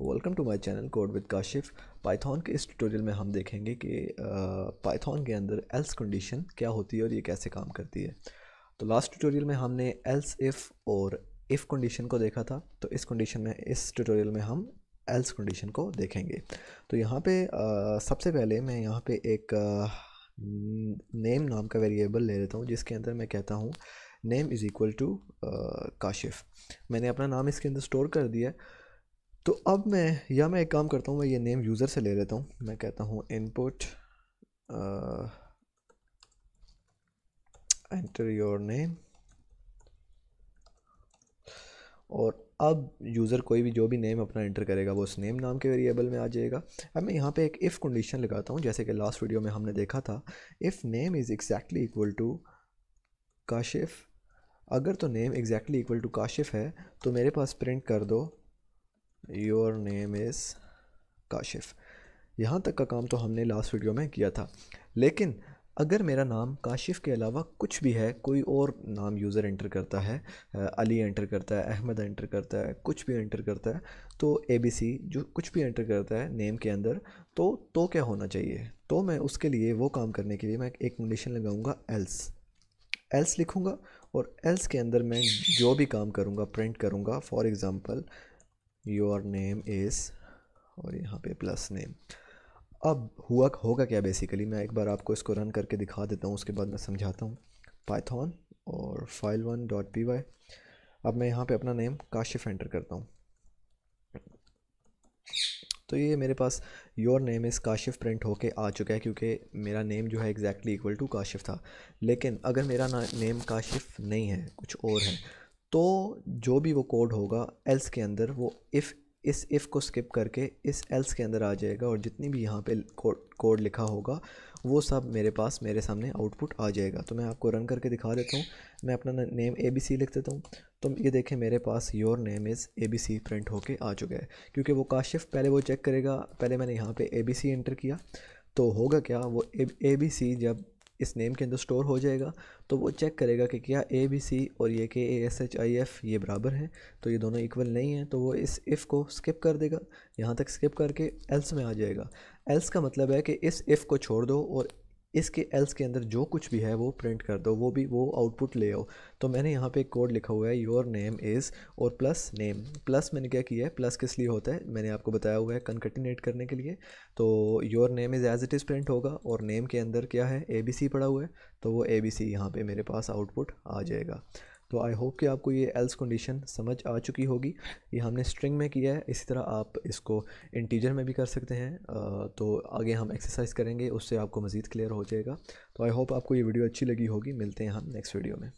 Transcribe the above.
Welcome to my channel code with Kashif Python के इस tutorial में हम देखेंगे कि पाइथन के अंदर एल्स कंडीशन क्या होती है और ये कैसे काम करती है। तो लास्ट ट्यूटोरियल में हमने एल्स इफ़ और इफ़ कंडीशन को देखा था तो इस कंडीशन में, इस ट्यूटोरियल में हम एल्स कंडीशन को देखेंगे। तो यहाँ पे सबसे पहले मैं यहाँ पे एक नेम नाम का वेरिएबल ले लेता हूँ, जिसके अंदर मैं कहता हूँ name is equal to Kashif मैंने अपना नाम इसके अंदर स्टोर कर दिया है। तो अब मैं, या मैं एक काम करता हूँ, मैं ये नेम यूज़र से ले लेता हूँ। मैं कहता हूँ इनपुट एंटर योर नेम और अब यूज़र कोई भी जो भी नेम अपना एंटर करेगा, वो उस नेम नाम के वेरिएबल में आ जाएगा। अब मैं यहाँ पे एक इफ़ कंडीशन लगाता हूँ, जैसे कि लास्ट वीडियो में हमने देखा था। If name is exactly equal to Kashif, अगर तो name exactly equal to Kashif है तो मेरे पास प्रिंट कर दो। योर नेम इज़ काशिफ यहाँ तक का काम तो हमने लास्ट वीडियो में किया था। लेकिन अगर मेरा नाम काशिफ के अलावा कुछ भी है, कोई और नाम यूज़र एंटर करता है अली एंटर करता है, अहमद एंटर करता है, कुछ भी एंटर करता है तो ए बी सी जो कुछ भी एंटर करता है नेम के अंदर तो तो क्या होना चाहिए? तो मैं उसके लिए वो काम करने के लिए मैं एक कंडीशन लगाऊँगा एल्स एल्स लिखूँगा और एल्स के अंदर मैं जो भी काम करूँगा प्रिंट करूँगा for example your name is और यहाँ पे प्लस नेम अब हुआ, होगा क्या बेसिकली मैं एक बार आपको इसको रन करके दिखा देता हूँ, उसके बाद मैं समझाता हूँ. पाइथन और file one dot P Y अब मैं यहाँ पे अपना नेम काशिफ एंटर करता हूँ. तो ये मेरे पास your name is Kashif print होके आ चुका है, क्योंकि मेरा नेम जो है एग्जैक्टली इक्वल टू काशिफ था. लेकिन अगर मेरा नेम काशिफ नहीं है, कुछ और है तो जो भी वो कोड होगा एल्स के अंदर वो इफ़ इस इफ़ को स्किप करके इस एल्स के अंदर आ जाएगा और जितनी भी यहाँ पे कोड लिखा होगा, वो सब मेरे पास, मेरे सामने आउटपुट आ जाएगा। तो मैं आपको रन करके दिखा देता हूँ। मैं अपना नेम ए बी सी लिख देता हूँ। तो ये देखें मेरे पास your name is A B C print होके आ चुका है। क्योंकि वो काशिफ पहले वो चेक करेगा, पहले मैंने यहाँ पे ए बी सी एंटर किया। तो होगा क्या? वो ए बी सी जब इस नेम के अंदर स्टोर हो जाएगा तो वो चेक करेगा कि क्या ए बी सी और ये K A S H I F ये बराबर हैं। तो ये दोनों इक्वल नहीं हैं तो वो इस इफ़ को स्किप कर देगा। यहाँ तक स्किप करके एल्स में आ जाएगा। एल्स का मतलब है कि इस इफ़ को छोड़ दो और इसके एल्स के अंदर जो कुछ भी है, वो प्रिंट कर दो, वो भी, वो आउटपुट ले आओ। तो मैंने यहाँ पे कोड लिखा हुआ है योर नेम इज़ और प्लस नेम प्लस मैंने क्या किया है? प्लस किस लिए होता है? मैंने आपको बताया हुआ है कनकटिनेट करने के लिए। तो your name is as it is print होगा और नेम के अंदर क्या है? ए बी सी पड़ा हुआ है। तो वो ए बी सी यहाँ पर मेरे पास आउटपुट आ जाएगा। तो आई होप कि आपको ये एल्स कंडीशन समझ आ चुकी होगी। ये हमने स्ट्रिंग में किया है, इसी तरह आप इसको इंटीजर में भी कर सकते हैं। तो आगे हम एक्सरसाइज करेंगे, उससे आपको मज़ीद क्लियर हो जाएगा। तो आई होप आपको ये वीडियो अच्छी लगी होगी। मिलते हैं हम नेक्स्ट वीडियो में।